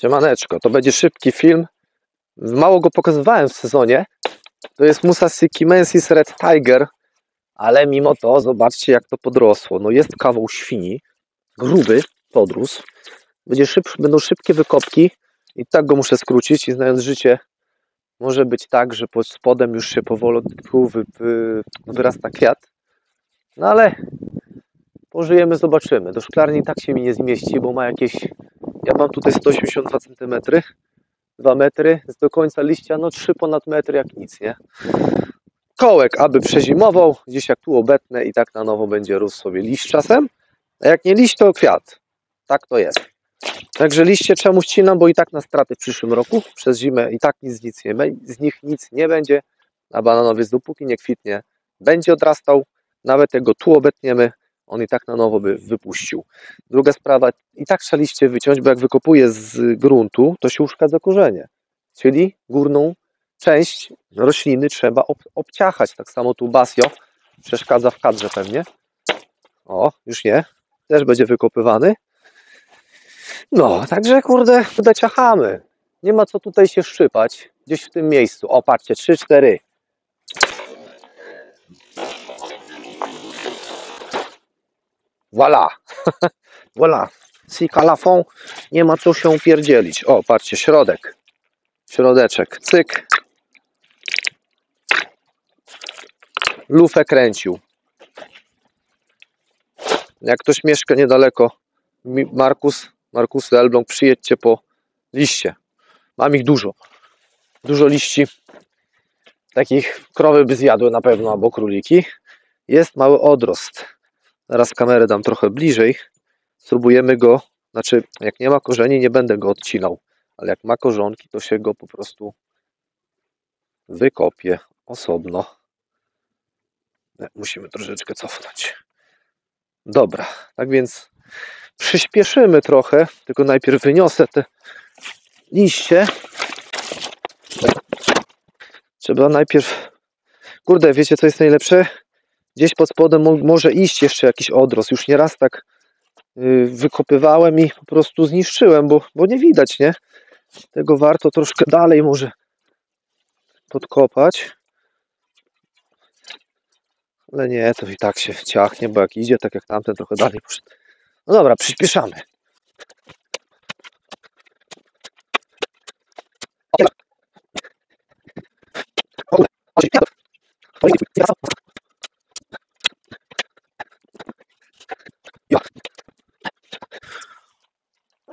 Siemaneczko, to będzie szybki film. Mało go pokazywałem w sezonie. To jest Musashi Mensis Red Tiger, ale mimo to zobaczcie jak to podrosło. No jest kawał świni, gruby podrósł. Będzie szyb, będą szybkie wykopki i tak go muszę skrócić i znając życie może być tak, że pod spodem już się powolutku wy, wy, wyrasta kwiat. No ale pożyjemy, zobaczymy. Do szklarni tak się mi nie zmieści, bo ma jakieś ja mam tutaj 182 cm, 2 metry, do końca liścia, no 3 ponad metry jak nic, nie? Kołek, aby przezimował, gdzieś jak tu obetnę i tak na nowo będzie rósł sobie liść czasem, a jak nie liść, to kwiat. Tak to jest. Także liście czemu ścinam, bo i tak na straty w przyszłym roku, przez zimę i tak nic, nic nie, z nich nic nie będzie, a bananowiec dopóki nie kwitnie, będzie odrastał, nawet jak go tu obetniemy, on i tak na nowo by wypuścił. Druga sprawa, i tak trzeba liście wyciąć, bo jak wykopuje z gruntu, to się uszkadza korzenie. Czyli górną część rośliny trzeba ob obciachać. Tak samo tu basio przeszkadza w kadrze pewnie. O, już nie. Też będzie wykopywany. No, także kurde, kurde ciachamy. Nie ma co tutaj się szczypać. Gdzieś w tym miejscu. O, patrzcie, 3-4. Voilà. voilà. Si calafon nie ma co się pierdzielić. O, patrzcie, środek. Środeczek. Cyk. Lufę kręcił. Jak ktoś mieszka niedaleko Markus, Markus Elbląg, przyjedźcie po liście. Mam ich dużo. Dużo liści. Takich krowy by zjadły na pewno, albo króliki. Jest mały odrost. Teraz kamerę dam trochę bliżej. Spróbujemy go, znaczy jak nie ma korzeni, nie będę go odcinał, ale jak ma korzonki, to się go po prostu wykopie osobno. Musimy troszeczkę cofnąć. Dobra, tak więc przyspieszymy trochę, tylko najpierw wyniosę te liście. Trzeba najpierw... Kurde, wiecie co jest najlepsze? Gdzieś pod spodem może iść jeszcze jakiś odrost. Już nieraz tak y, wykopywałem i po prostu zniszczyłem, bo, bo nie widać, nie? Tego warto troszkę dalej może podkopać. Ale nie, to i tak się ciachnie, bo jak idzie, tak jak tamten trochę dalej poszedł. No dobra, przyspieszamy.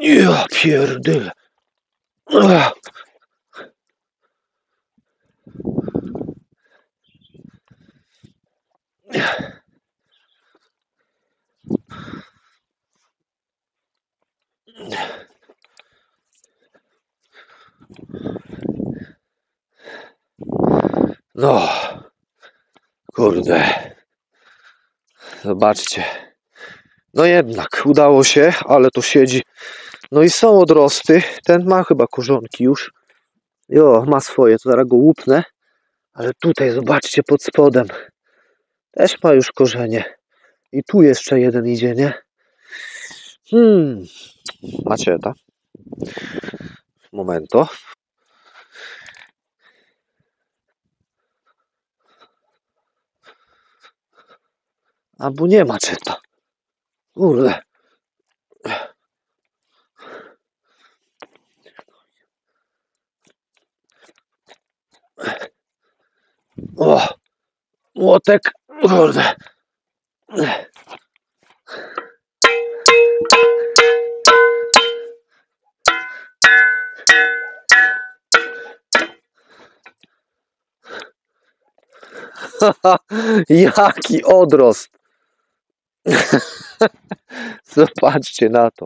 Ja pierdyle. No, kurde. Zobaczcie. No jednak udało się, ale to siedzi no i są odrosty. Ten ma chyba korzonki już. Jo, ma swoje, to zaraz go łupnę. Ale tutaj zobaczcie pod spodem. Też ma już korzenie. I tu jeszcze jeden idzie, nie? Hmm. Macie ta? Momento. Albo nie maczeta. Kurde. O, młotek, kurde. Jaki odrost. Zobaczcie na to.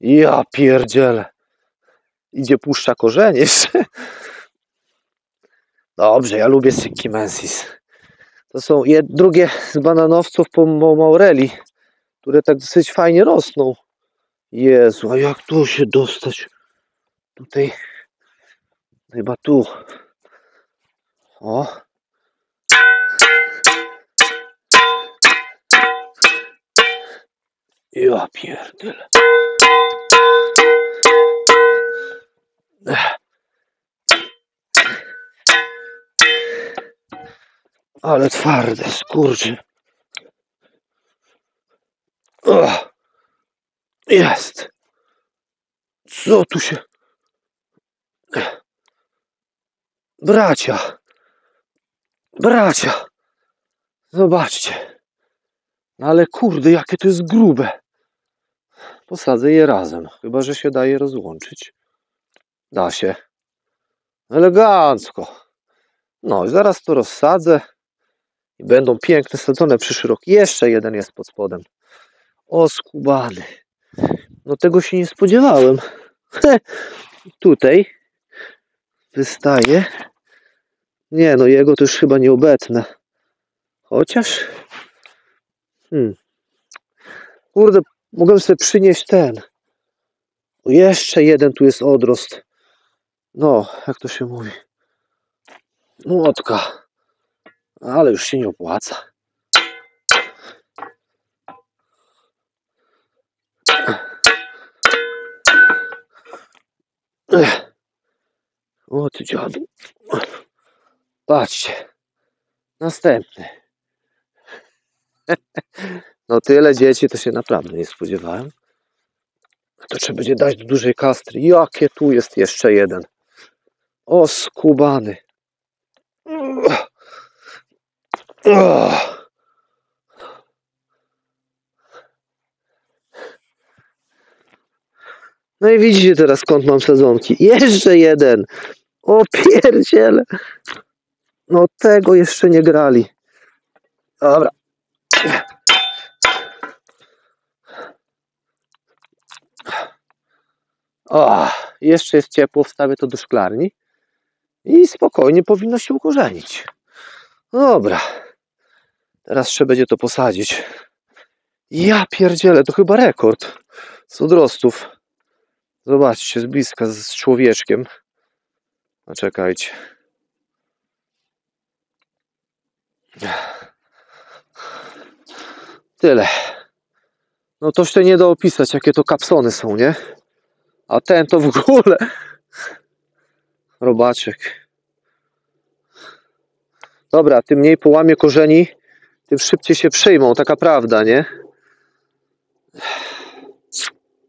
Ja pierdzielę. Idzie puszcza korzenie. Dobrze, ja lubię Mensis. To są drugie z bananowców po Maureli, które tak dosyć fajnie rosną. Jezu, a jak tu się dostać? Tutaj, chyba tu. O. Ja pierdolę. Ale twarde, skurczy. O, jest. Co tu się... Bracia. Bracia. Zobaczcie. No ale kurde, jakie to jest grube. Posadzę je razem. Chyba, że się daje rozłączyć. Da się. Elegancko. No i zaraz to rozsadzę. I będą piękne sadzone przyszły rok. Jeszcze jeden jest pod spodem. O, skubany. No tego się nie spodziewałem. Tutaj wystaje. Nie, no jego to już chyba nieobecne. Chociaż. Hmm. Kurde, mogę sobie przynieść ten. O, jeszcze jeden tu jest odrost. No, jak to się mówi? Młotka. Ale już się nie opłaca. O ty dziadu. Patrzcie. Następny. No tyle dzieci to się naprawdę nie spodziewałem. To trzeba będzie dać do dużej kastry. Jakie tu jest jeszcze jeden. O skubany. No i widzicie teraz skąd mam sezonki. Jeszcze jeden. O pierdziele. No tego jeszcze nie grali. Dobra. O, jeszcze jest ciepło, wstawię to do szklarni i spokojnie powinno się ukorzenić. Dobra. Teraz trzeba będzie to posadzić. Ja pierdzielę, to chyba rekord z odrostów. Zobaczcie, z bliska, z człowieczkiem. No czekajcie. Tyle. No to się nie da opisać, jakie to kapsony są, nie? A ten to w ogóle. Robaczek. Dobra, tym mniej połamie korzeni, tym szybciej się przyjmą, taka prawda, nie?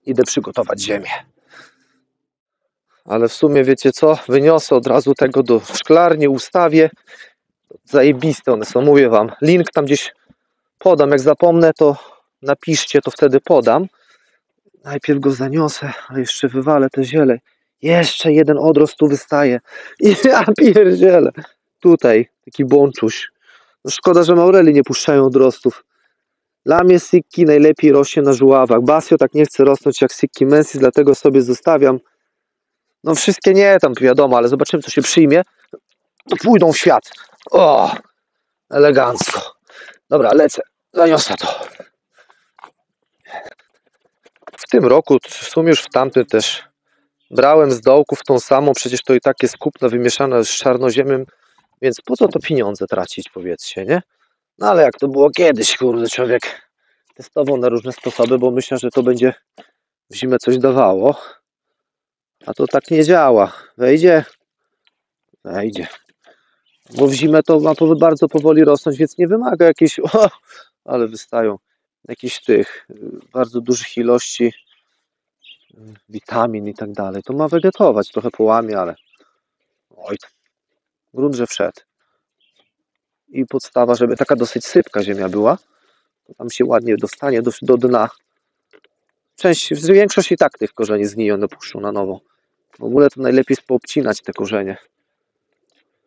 Idę przygotować ziemię. Ale w sumie wiecie co? Wyniosę od razu tego do szklarni, ustawię. Zajebiste one są, mówię wam. Link tam gdzieś podam, jak zapomnę to napiszcie, to wtedy podam. Najpierw go zaniosę, a jeszcze wywalę te ziele. Jeszcze jeden odrost tu wystaje. I ja. Tutaj taki bączuś. Szkoda, że Maureli nie puszczają odrostów. Dla mnie Sikki najlepiej rośnie na żuławach. Basio tak nie chce rosnąć jak Sikki Mensis, dlatego sobie zostawiam. No wszystkie nie, tam wiadomo, ale zobaczymy co się przyjmie. Pójdą w świat. O, elegancko. Dobra, lecę. Zaniosę to. W tym roku, w sumie już w tamtym też brałem z dołków tą samą, przecież to i tak jest kupno wymieszane z czarnoziemem, więc po co to pieniądze tracić, powiedzcie, nie? No ale jak to było kiedyś, kurde, człowiek testował na różne sposoby, bo myślę, że to będzie w zimę coś dawało. A to tak nie działa. Wejdzie? Wejdzie. Bo w zimę to ma bardzo powoli rosnąć, więc nie wymaga jakiejś, o, ale wystają jakichś tych y, bardzo dużych ilości y, witamin i tak dalej. To ma wegetować, trochę połamie, ale oj, grunt, że wszedł. I podstawa, żeby taka dosyć sypka ziemia była, to tam się ładnie dostanie do, do dna. Część, większość i tak tych korzeni zgniją, puszczą na nowo. W ogóle to najlepiej jest poobcinać te korzenie.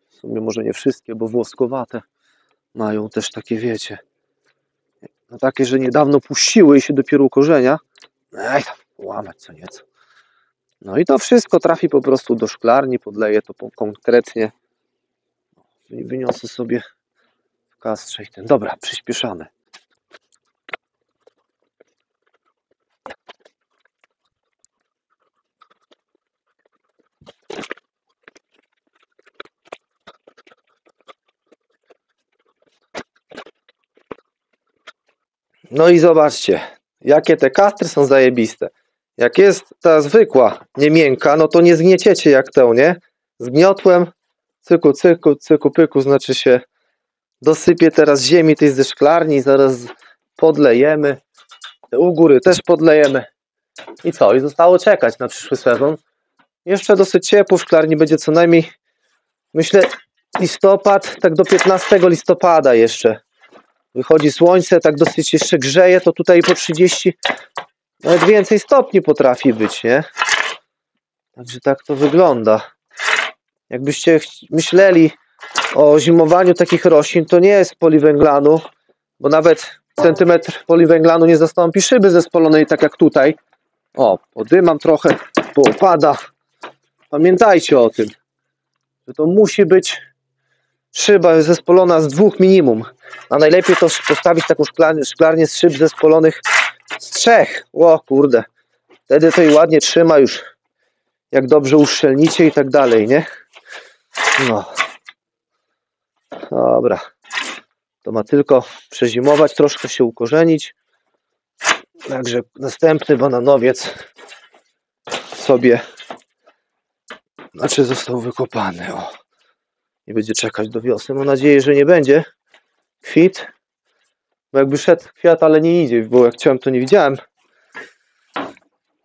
W sumie może nie wszystkie, bo włoskowate mają też takie, wiecie, no takie, że niedawno puściły się dopiero ukorzenia. Ej, łamać co nieco. No i to wszystko trafi po prostu do szklarni, podleję to konkretnie. I wyniosę sobie w kastrze i ten. Dobra, przyspieszamy. No i zobaczcie, jakie te kastry są zajebiste. Jak jest ta zwykła, nie miękka, no to nie zgnieciecie jak tę, nie? Zgniotłem, cyku, cyku, cyku, pyku, znaczy się Dosypię teraz ziemi tej ze szklarni, zaraz podlejemy. U góry też podlejemy. I co? I zostało czekać na przyszły sezon. Jeszcze dosyć ciepło w szklarni będzie co najmniej, myślę, listopad, tak do 15 listopada jeszcze. Wychodzi słońce, tak dosyć jeszcze grzeje, to tutaj po 30, nawet więcej stopni potrafi być, nie? Także tak to wygląda. Jakbyście myśleli o zimowaniu takich roślin, to nie jest poliwęglanu, bo nawet centymetr poliwęglanu nie zastąpi szyby zespolonej, tak jak tutaj. O, podymam trochę, bo opada. Pamiętajcie o tym, że to musi być szyba zespolona z dwóch minimum. A najlepiej to postawić taką szklarnię z szyb zespolonych z trzech. O kurde. Wtedy to i ładnie trzyma już. Jak dobrze uszczelnicie i tak dalej, nie? No. Dobra. To ma tylko przezimować, troszkę się ukorzenić. Także następny bananowiec sobie znaczy został wykopany. O. I będzie czekać do wiosny. Mam nadzieję, że nie będzie kwit. Bo jakby szedł kwiat, ale nie idzie, bo jak chciałem, to nie widziałem.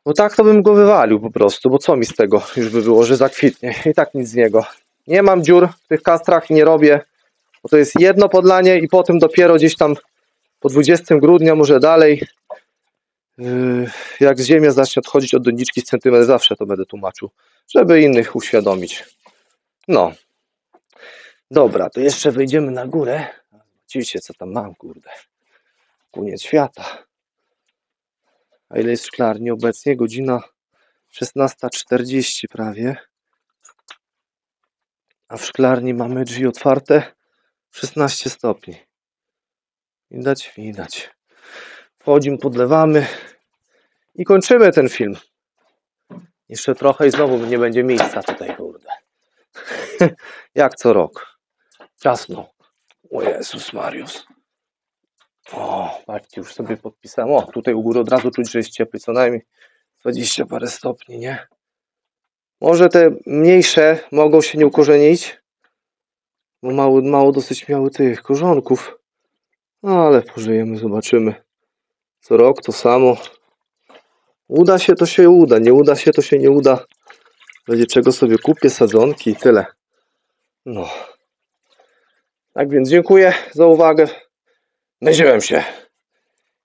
Bo tak to bym go wywalił po prostu, bo co mi z tego już by było, że zakwitnie. I tak nic z niego. Nie mam dziur w tych kastrach, nie robię, bo to jest jedno podlanie i potem dopiero gdzieś tam po 20 grudnia, może dalej, yy, jak ziemia zacznie odchodzić od doniczki z centymetr, zawsze to będę tłumaczył, żeby innych uświadomić. No. Dobra, to jeszcze wejdziemy na górę. Zobaczycie, co tam mam, kurde. Koniec świata. A ile jest w szklarni obecnie? Godzina 16.40 prawie. A w szklarni mamy drzwi otwarte 16 stopni. Widać? Widać. Wchodzimy, podlewamy i kończymy ten film. Jeszcze trochę i znowu nie będzie miejsca tutaj, kurde. Jak co rok. Ciasno. O Jezus Mariusz. O, patrzcie, już sobie podpisałem. O, tutaj u góry od razu czuć, że jest ciepły, co najmniej 20 parę stopni, nie? Może te mniejsze mogą się nie ukorzenić, bo mało, mało dosyć miały tych korzonków. No, ale pożyjemy, zobaczymy. Co rok to samo. Uda się, to się uda. Nie uda się, to się nie uda. Będzie czego sobie kupię, sadzonki i tyle. No. Tak więc dziękuję za uwagę. Naziłem się.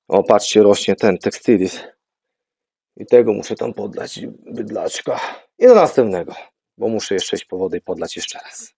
O, patrzcie, rośnie ten tekstylis. I tego muszę tam podlać, bydlaczka. I do następnego, bo muszę jeszcze iść po wodę i podlać jeszcze raz.